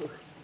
neví.